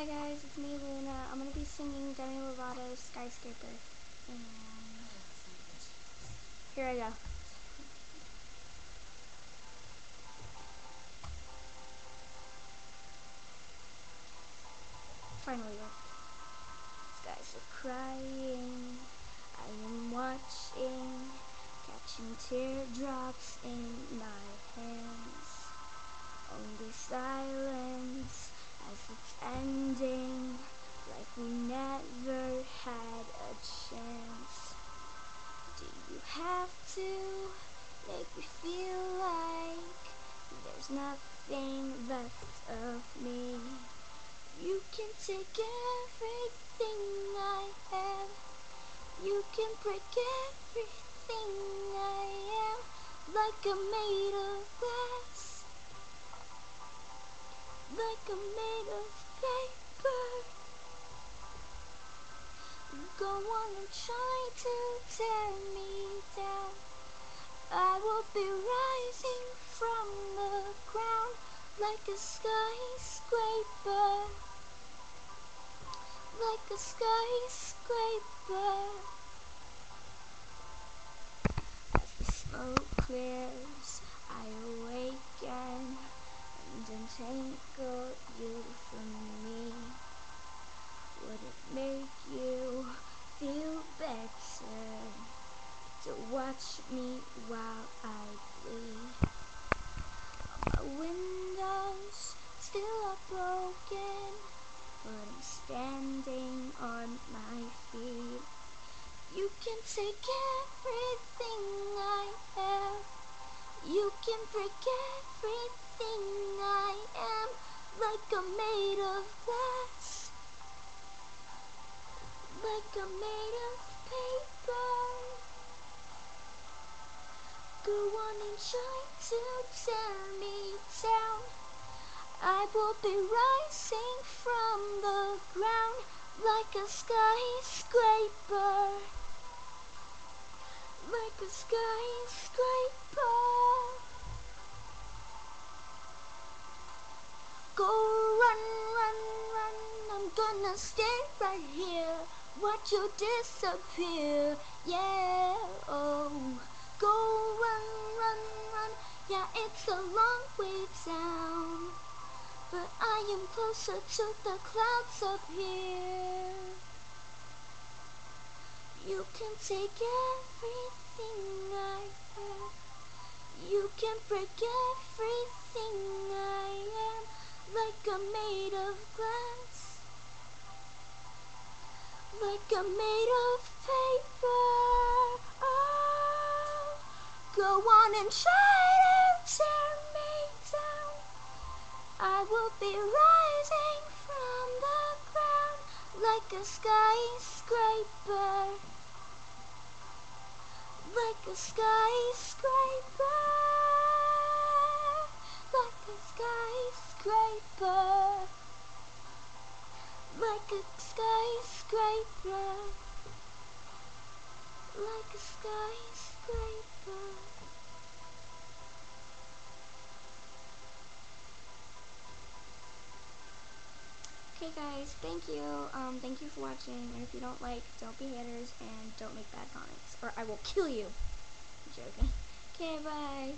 Hi guys, it's me Luna. I'm gonna be singing Demi Lovato's Skyscraper. Here I go. Finally Skies are crying. I am watching, catching teardrops in my hands. Only silence have to make me feel like there's nothing left of me? You can take everything I have. You can break everything I am like I'm made of glass like I'm made of paper. Go on and try to tear me. I will be rising from the ground like a skyscraper. Like a skyscraper. As the smoke clears, I awaken and untangle you from me? Would it make you feel better to watch me while I bleed? My windows still are broken, but I'm standing on my feet. You can take everything I have. You can break everything I am like I'm made of glass like I'm made of tear me down I will be rising from the ground like a skyscraper. Like a skyscraper. Go run, run, run, I'm gonna stay right here. Watch you disappear, yeah, oh. Go run, run, yeah, it's a long way down. But I am closer to the clouds up here. You can take everything I have. You can break everything I am like I'm made of glass, like I'm made of paper. Go on and try to tear me down. I will be rising from the ground like a skyscraper, like a skyscraper, like a skyscraper, like a skyscraper, like a skyscraper. Okay guys, thank you. Um, thank you for watching. And if you don't like, don't be haters and don't make bad comments, or I will kill you. I'm joking. Okay, bye.